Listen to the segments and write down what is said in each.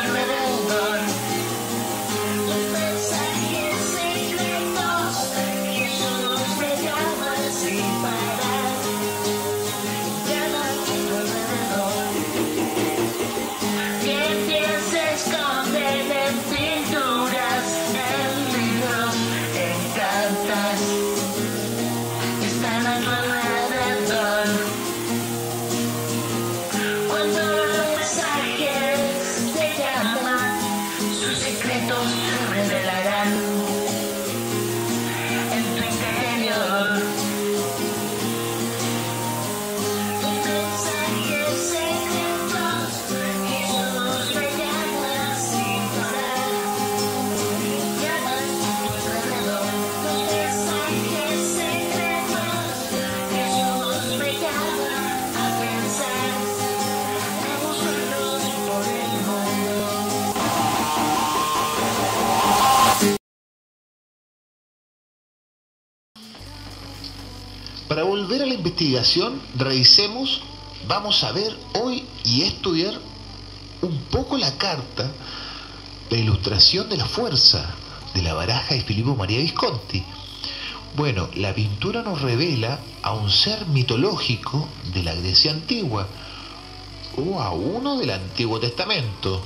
I'd never Para volver a la investigación, revisemos, vamos a ver hoy y estudiar un poco la carta, la ilustración de la fuerza de la baraja de Filippo María Visconti. Bueno, la pintura nos revela a un ser mitológico de la Grecia antigua o a uno del Antiguo Testamento.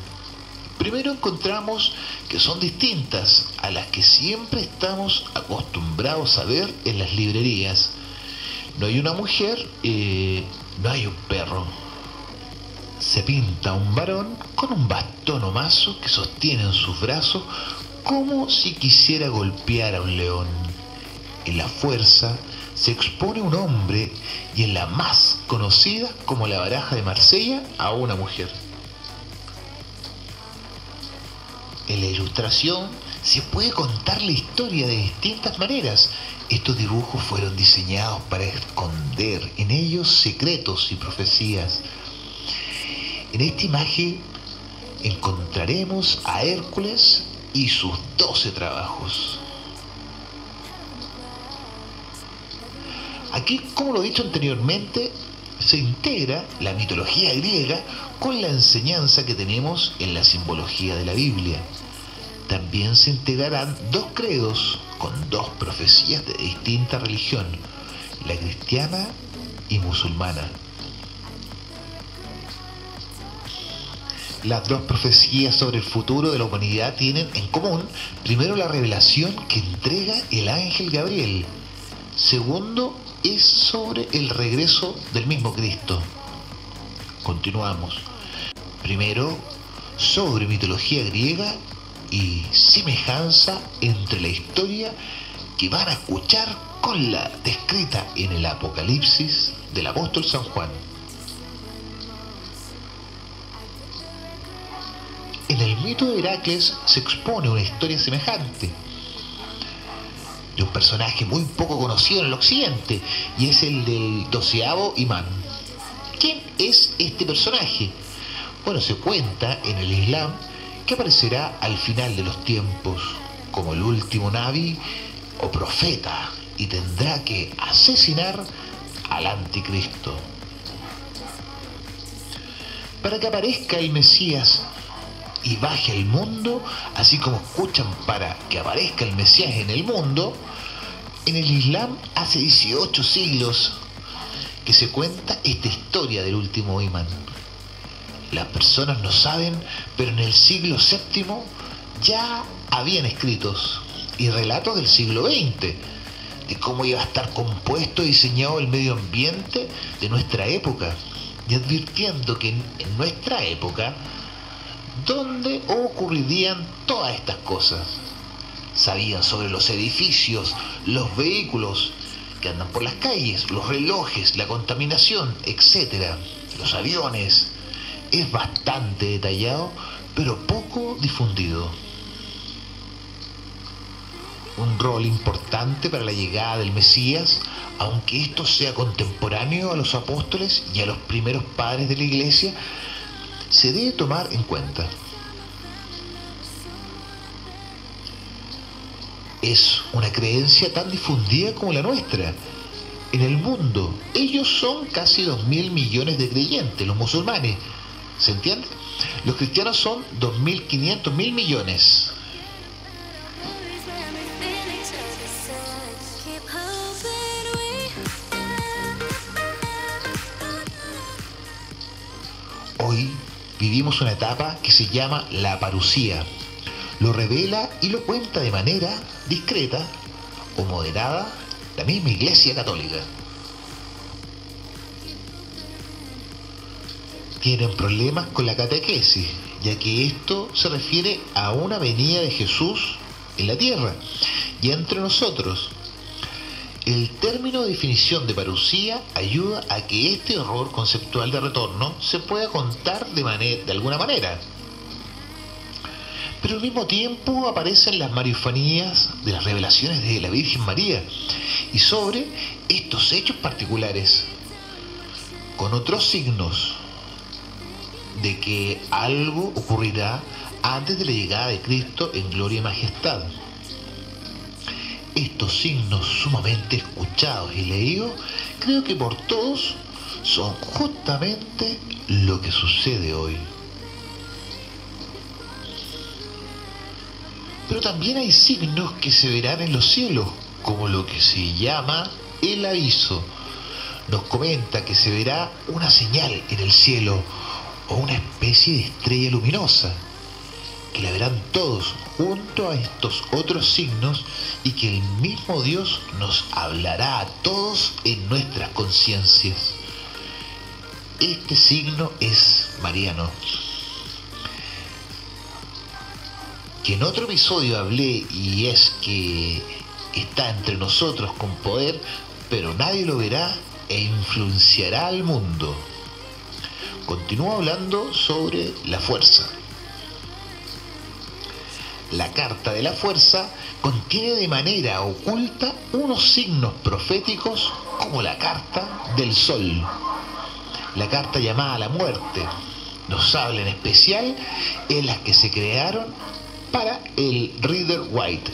Primero encontramos que son distintas a las que siempre estamos acostumbrados a ver en las librerías. No hay una mujer, eh, no hay un perro. Se pinta un varón con un bastón o mazo que sostiene en sus brazos como si quisiera golpear a un león. En la fuerza se expone un hombre y en la más conocida como la baraja de Marsella a una mujer. En la ilustración se puede contar la historia de distintas maneras. Estos dibujos fueron diseñados para esconder en ellos secretos y profecías. En esta imagen encontraremos a Hércules y sus doce trabajos. Aquí, como lo he dicho anteriormente, se integra la mitología griega con la enseñanza que tenemos en la simbología de la Biblia. También se integrarán dos credos con dos profecías de distinta religión, la cristiana y musulmana. Las dos profecías sobre el futuro de la humanidad tienen en común, primero, la revelación que entrega el ángel Gabriel. Segundo, es sobre el regreso del mismo Cristo. Continuamos. Primero, sobre mitología griega y semejanza entre la historia que van a escuchar con la descrita en el Apocalipsis del apóstol San Juan. En el mito de Heracles se expone una historia semejante de un personaje muy poco conocido en el occidente y es el del doceavo imán. ¿Quién es este personaje? Bueno, se cuenta en el Islam que aparecerá al final de los tiempos como el último nabi o profeta y tendrá que asesinar al anticristo. Para que aparezca el Mesías y baje al mundo, así como escuchan para que aparezca el Mesías en el mundo, en el Islam hace 18 siglos que se cuenta esta historia del último imán. Las personas no saben, pero en el siglo VII ya habían escritos y relatos del siglo XX de cómo iba a estar compuesto y diseñado el medio ambiente de nuestra época y advirtiendo que en, nuestra época donde ocurrirían todas estas cosas. Sabían sobre los edificios, los vehículos que andan por las calles, los relojes, la contaminación, etcétera, los aviones. Es bastante detallado, pero poco difundido. Un rol importante para la llegada del Mesías, aunque esto sea contemporáneo a los apóstoles y a los primeros padres de la iglesia, se debe tomar en cuenta. Es una creencia tan difundida como la nuestra. En el mundo, ellos son casi dos mil millones de creyentes, los musulmanes. ¿Se entiende? Los cristianos son 2.500 mil millones. Hoy vivimos una etapa que se llama la parucía. Lo revela y lo cuenta de manera discreta o moderada la misma Iglesia Católica. Tienen problemas con la catequesis, ya que esto se refiere a una venida de Jesús en la tierra y entre nosotros. El término de definición de parucía ayuda a que este error conceptual de retorno se pueda contar de, de alguna manera. Pero al mismo tiempo aparecen las marifanías de las revelaciones de la Virgen María y sobre estos hechos particulares, con otros signos de que algo ocurrirá antes de la llegada de Cristo en gloria y majestad. Estos signos sumamente escuchados y leídos, creo que por todos son justamente lo que sucede hoy. Pero también hay signos que se verán en los cielos, como lo que se llama el aviso. Nos comenta que se verá una señal en el cielo o una especie de estrella luminosa, que la verán todos junto a estos otros signos y que el mismo Dios nos hablará a todos en nuestras conciencias. Este signo es Mariano. Que en otro episodio hablé y es que está entre nosotros con poder, pero nadie lo verá e influenciará al mundo. Continúa hablando sobre la fuerza. La carta de la fuerza contiene de manera oculta unos signos proféticos como la carta del sol, la carta llamada la muerte. Nos habla en especial en las que se crearon para el Reader White,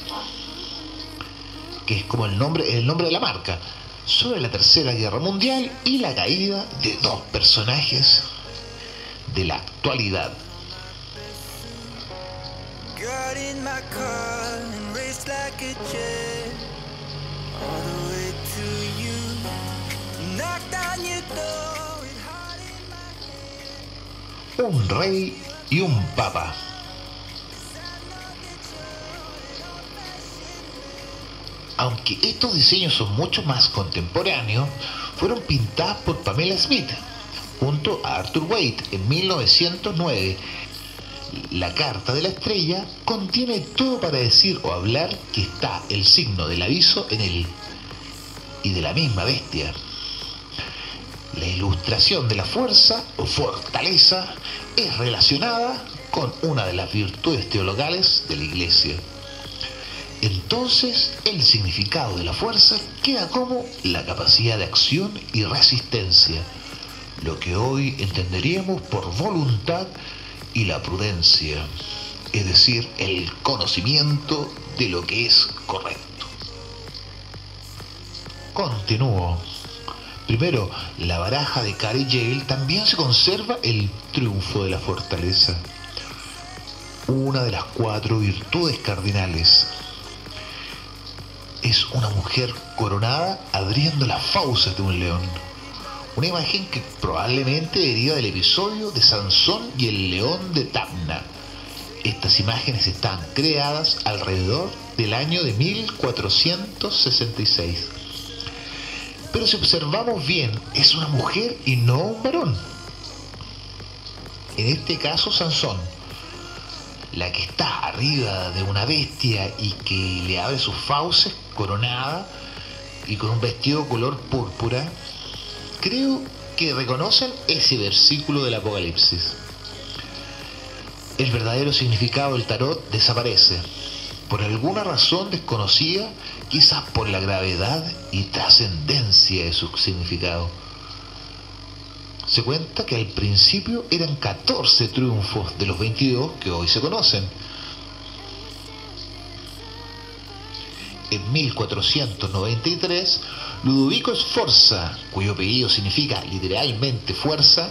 que es como el nombre, el nombre de la marca, sobre la Tercera Guerra Mundial y la caída de dos personajes de la actualidad. Got in my car and Aunque estos diseños son mucho más contemporáneos, fueron pintadas por Pamela Smith junto a Arthur Waite en 1909. La carta de la estrella contiene todo para decir o hablar que está el signo del aviso en él y de la misma bestia. La ilustración de la fuerza o fortaleza es relacionada con una de las virtudes teologales de la iglesia. Entonces, el significado de la fuerza queda como la capacidad de acción y resistencia, lo que hoy entenderíamos por voluntad y la prudencia, es decir, el conocimiento de lo que es correcto. Continúo. Primero, la baraja de Cary Yale también se conserva el triunfo de la fortaleza, una de las cuatro virtudes cardinales. Es una mujer coronada abriendo las fauces de un león. Una imagen que probablemente deriva del episodio de Sansón y el león de Tamna. Estas imágenes están creadas alrededor del año de 1466. Pero si observamos bien, es una mujer y no un varón. En este caso, Sansón, la que está arriba de una bestia y que le abre sus fauces, coronada y con un vestido color púrpura, creo que reconocen ese versículo del Apocalipsis. El verdadero significado del tarot desaparece, por alguna razón desconocida, quizás por la gravedad y trascendencia de su significado. Se cuenta que al principio eran 14 triunfos de los 22 que hoy se conocen. En 1493, Ludovico Sforza, cuyo apellido significa literalmente fuerza,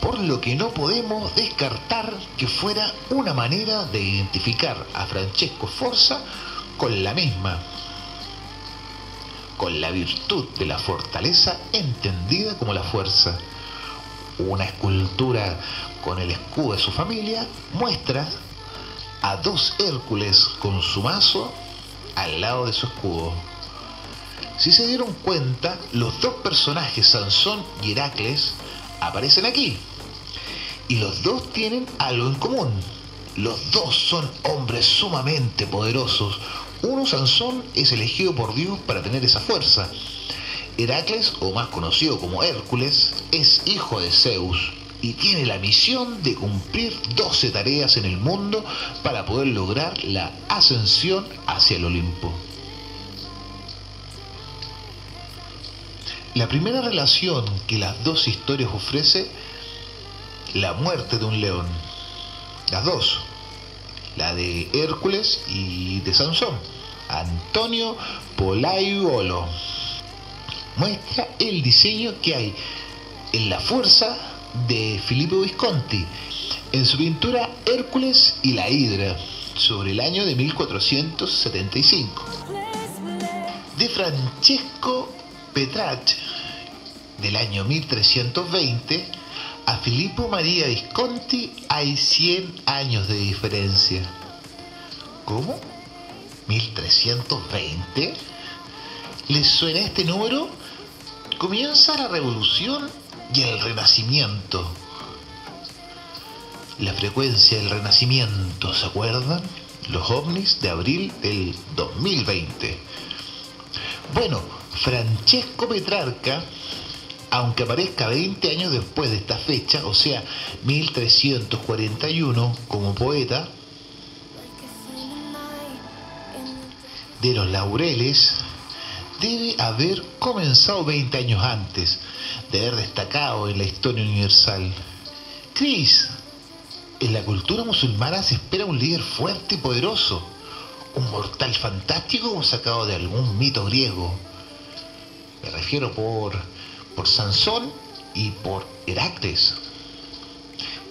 por lo que no podemos descartar que fuera una manera de identificar a Francesco Forza con la misma, con la virtud de la fortaleza entendida como la fuerza. Una escultura con el escudo de su familia muestra a dos Hércules con su mazo al lado de su escudo. Si se dieron cuenta, los dos personajes, Sansón y Heracles, aparecen aquí. Y los dos tienen algo en común. Los dos son hombres sumamente poderosos. Uno, Sansón, es elegido por Dios para tener esa fuerza. Heracles, o más conocido como Hércules, es hijo de Zeus y tiene la misión de cumplir 12 tareas en el mundo para poder lograr la ascensión hacia el Olimpo. La primera relación que las dos historias ofrece, la muerte de un león. Las dos. La de Hércules y de Sansón. Antonio Polaiolo. Muestra el diseño que hay en la fuerza de Filippo Visconti en su pintura Hércules y la Hidra sobre el año de 1475. De Francesco Petrach del año 1320 a Filippo María Visconti hay 100 años de diferencia. ¿Cómo? ¿1320? ¿Les suena este número? Comienza la revolución y el renacimiento. La frecuencia del renacimiento, ¿se acuerdan? Los ovnis de abril del 2020. Bueno, Francesco Petrarca, aunque aparezca 20 años después de esta fecha, o sea, 1341, como poeta, de los laureles, debe haber comenzado 20 años antes de haber destacado en la historia universal. Chris, en la cultura musulmana se espera un líder fuerte y poderoso, un mortal fantástico sacado de algún mito griego. Me refiero por, por Sansón y por Heracles.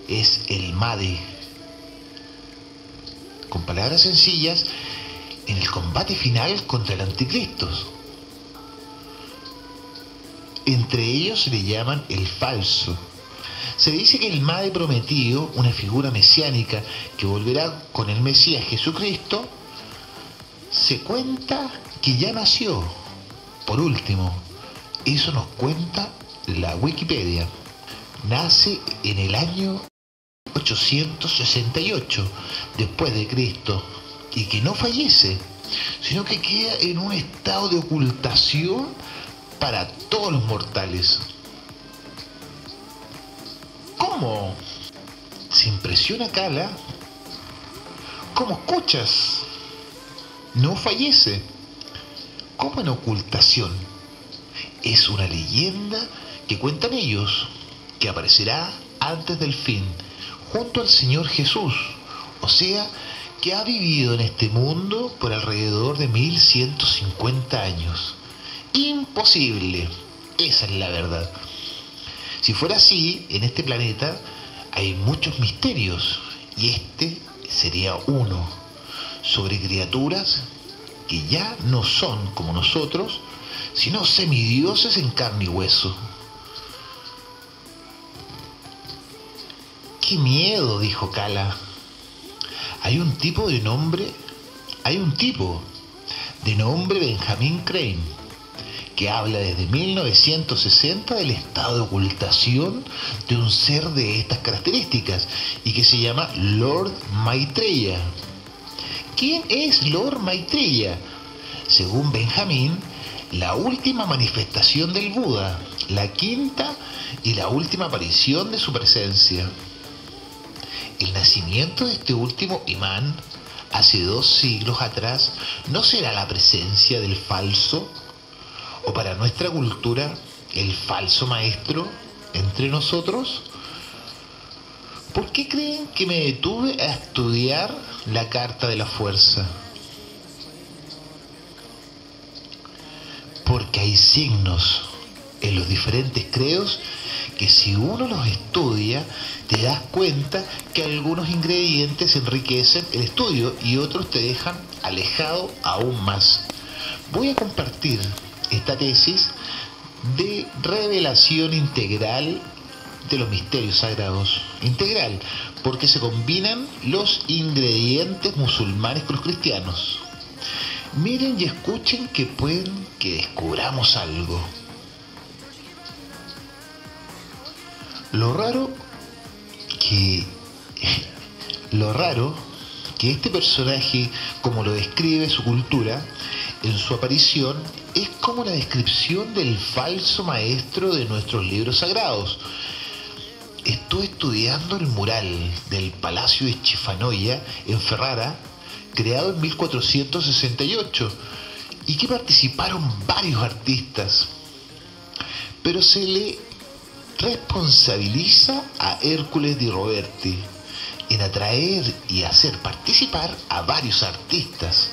Es el Mahdi. Con palabras sencillas, en el combate final contra el anticristo. Entre ellos se le llaman el falso. Se dice que el Mahdi prometido, una figura mesiánica que volverá con el Mesías Jesucristo, se cuenta que ya nació. Por último, eso nos cuenta la Wikipedia. Nace en el año 868 después de Cristo y que no fallece, sino que queda en un estado de ocultación para todos los mortales. ¿Cómo? ¿Se impresiona Cala? ¿Cómo escuchas? No fallece. ¿Cómo en ocultación? Es una leyenda que cuentan ellos, que aparecerá antes del fin, junto al Señor Jesús. O sea, que ha vivido en este mundo por alrededor de 1150 años. Imposible. Esa es la verdad. Si fuera así, en este planeta hay muchos misterios y este sería uno sobre criaturas que ya no son como nosotros, sino semidioses en carne y hueso. ¡Qué miedo! dijo Cala. Hay un tipo de nombre, hay un tipo de nombre Benjamin Crane que habla desde 1960 del estado de ocultación de un ser de estas características y que se llama Lord Maitreya. ¿Quién es Lord Maitreya? Según Benjamin, la última manifestación del Buda, la quinta y la última aparición de su presencia. El nacimiento de este último imán hace dos siglos atrás no será la presencia del falso o para nuestra cultura el falso maestro entre nosotros? ¿Por qué creen que me detuve a estudiar la carta de la fuerza? Porque hay signos en los diferentes credos que si uno los estudia, te das cuenta que algunos ingredientes enriquecen el estudio y otros te dejan alejado aún más. Voy a compartir esta tesis de revelación integral de los misterios sagrados. Integral, porque se combinan los ingredientes musulmanes con los cristianos. Miren y escuchen que pueden que descubramos algo. Lo raro que lo raro que este personaje, como lo describe su cultura en su aparición, es como la descripción del falso maestro de nuestros libros sagrados. Estuve estudiando el mural del Palacio de Chifanoya en Ferrara, creado en 1468, y que participaron varios artistas. Pero se le responsabiliza a Hércules Di Roberti en atraer y hacer participar a varios artistas.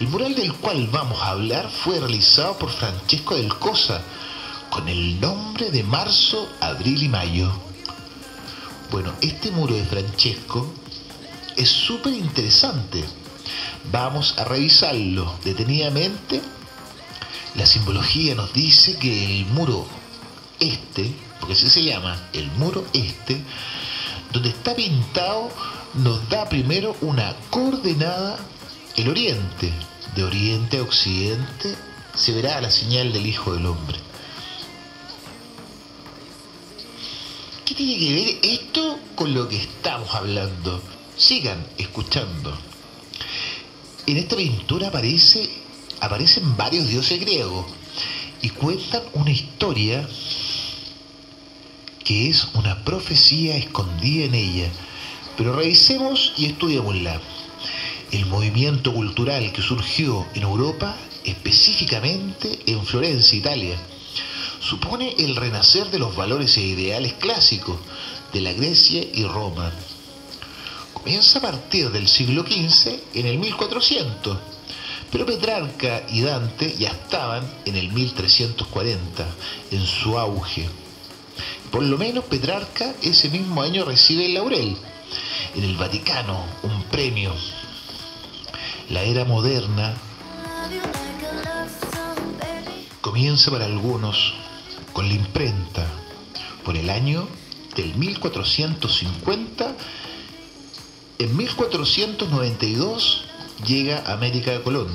El mural del cual vamos a hablar fue realizado por Francesco del Cosa con el nombre de Marzo, Abril y Mayo. Bueno, este muro de Francesco es súper interesante. Vamos a revisarlo detenidamente. La simbología nos dice que el muro este, porque así se llama, el muro este, donde está pintado, nos da primero una coordenada, el oriente, de oriente a occidente, se verá la señal del Hijo del Hombre. ¿Qué tiene que ver esto con lo que estamos hablando? Sigan escuchando. En esta pintura aparece, aparecen varios dioses griegos y cuentan una historia que es una profecía escondida en ella. Pero revisemos y estudiémosla. El movimiento cultural que surgió en Europa, específicamente en Florencia, Italia, supone el renacer de los valores e ideales clásicos de la Grecia y Roma. Comienza a partir del siglo XV en el 1400, pero Petrarca y Dante ya estaban en el 1340, en su auge. Por lo menos Petrarca ese mismo año recibe el laurel en el Vaticano, un premio. La era moderna comienza para algunos con la imprenta por el año del 1450. En 1492 llega América de Colón.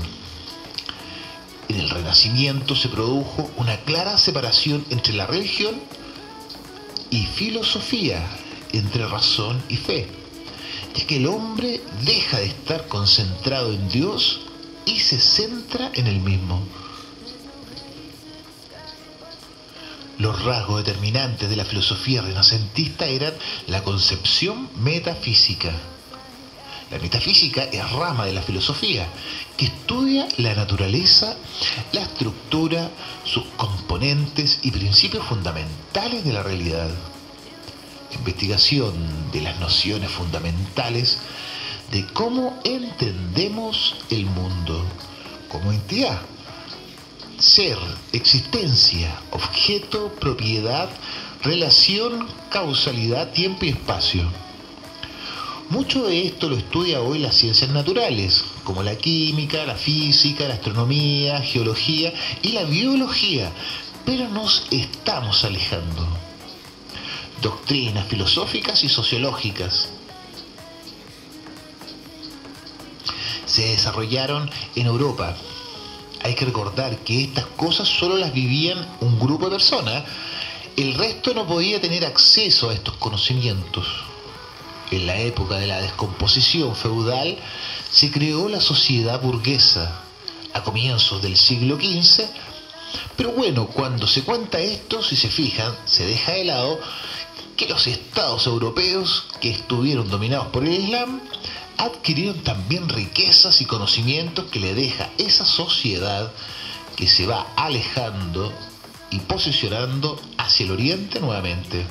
En el Renacimiento se produjo una clara separación entre la religión y filosofía, entre razón y fe, ya que el hombre deja de estar concentrado en Dios y se centra en el mismo. Los rasgos determinantes de la filosofía renacentista eran la concepción metafísica. La metafísica es rama de la filosofía que estudia la naturaleza, la estructura, sus componentes y principios fundamentales de la realidad. La investigación de las nociones fundamentales de cómo entendemos el mundo como entidad ser, existencia, objeto, propiedad, relación, causalidad, tiempo y espacio. Mucho de esto lo estudia hoy las ciencias naturales, como la química, la física, la astronomía, geología y la biología, pero nos estamos alejando. Doctrinas filosóficas y sociológicas se desarrollaron en Europa, hay que recordar que estas cosas solo las vivían un grupo de personas. El resto no podía tener acceso a estos conocimientos. En la época de la descomposición feudal se creó la sociedad burguesa a comienzos del siglo XV. Pero bueno, cuando se cuenta esto, si se fijan, se deja de lado que los estados europeos que estuvieron dominados por el Islam adquirieron también riquezas y conocimientos que le deja esa sociedad que se va alejando y posicionando hacia el oriente nuevamente.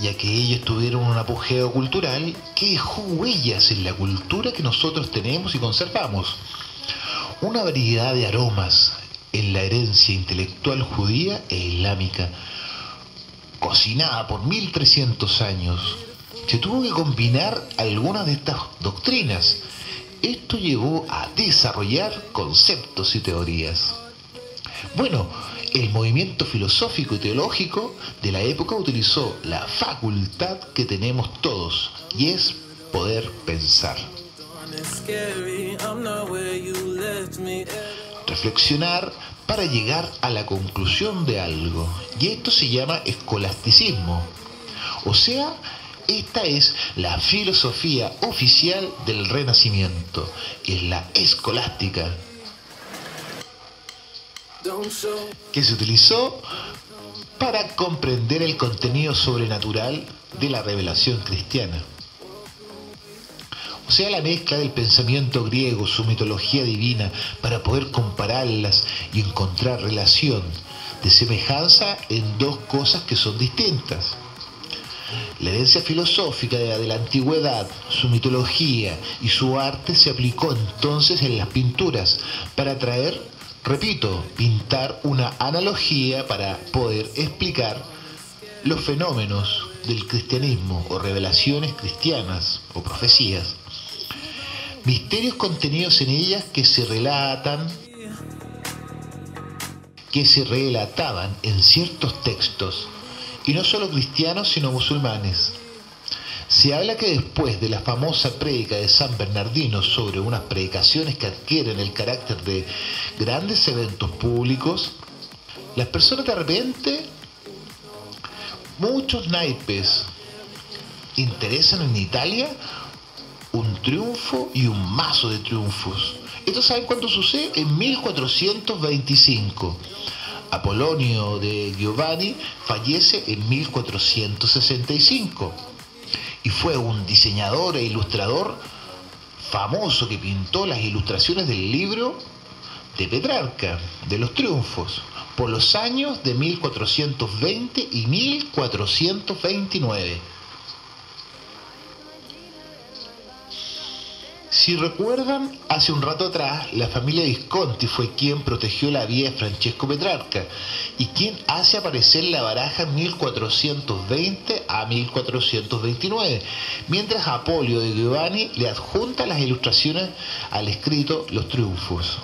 Ya que ellos tuvieron un apogeo cultural que dejó huellas en la cultura que nosotros tenemos y conservamos. Una variedad de aromas en la herencia intelectual judía e islámica, cocinada por 1300 años, se tuvo que combinar algunas de estas doctrinas. Esto llevó a desarrollar conceptos y teorías. Bueno, el movimiento filosófico y teológico de la época utilizó la facultad que tenemos todos y es poder pensar. Reflexionar para llegar a la conclusión de algo. Y esto se llama escolasticismo. O sea, esta es la filosofía oficial del Renacimiento. Es la escolástica, que se utilizó para comprender el contenido sobrenatural de la revelación cristiana. O sea, la mezcla del pensamiento griego, su mitología divina, para poder compararlas y encontrar relación de semejanza en dos cosas que son distintas. La herencia filosófica de la, antigüedad, su mitología y su arte se aplicó entonces en las pinturas para traer, repito, pintar una analogía para poder explicar los fenómenos del cristianismo o revelaciones cristianas o profecías. Misterios contenidos en ellas que se relatan, que se relataban en ciertos textos, y no solo cristianos sino musulmanes. Se habla que después de la famosa prédica de San Bernardino sobre unas predicaciones que adquieren el carácter de grandes eventos públicos, las personas de repente, muchos naipes, interesan en Italia un triunfo y un mazo de triunfos. Esto saben cuándo sucede? En 1425. Apolonio de Giovanni fallece en 1465 y fue un diseñador e ilustrador famoso que pintó las ilustraciones del libro de Petrarca, de los triunfos, por los años de 1420 y 1429. Si recuerdan, hace un rato atrás, la familia Visconti fue quien protegió la vida de Francesco Petrarca y quien hace aparecer la baraja en 1420 a 1429, mientras Apolio de Giovanni le adjunta las ilustraciones al escrito Los Triunfos.